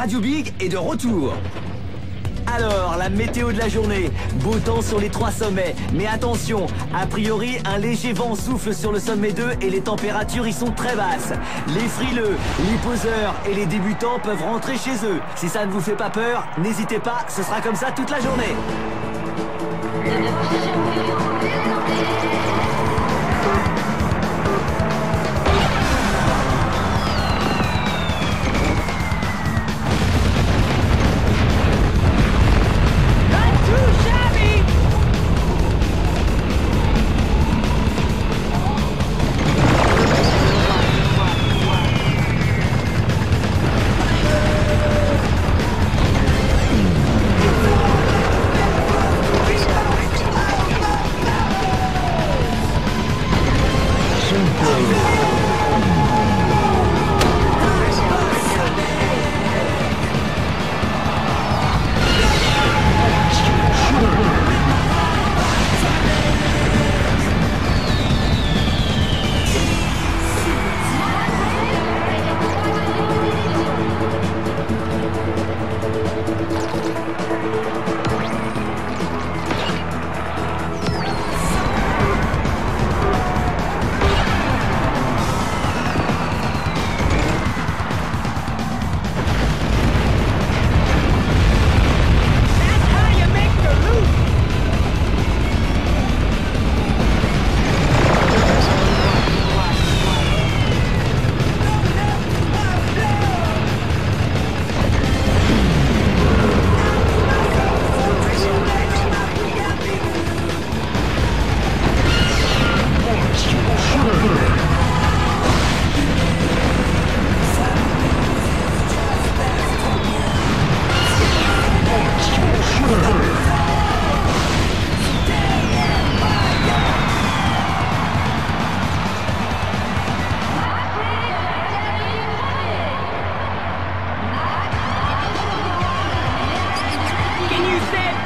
Radio Big est de retour. Alors, la météo de la journée. Beau temps sur les trois sommets. Mais attention, a priori, un léger vent souffle sur le sommet 2 et les températures y sont très basses. Les frileux, les poseurs et les débutants peuvent rentrer chez eux. Si ça ne vous fait pas peur, n'hésitez pas, ce sera comme ça toute la journée. Ooh.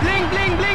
Bling, bling, bling.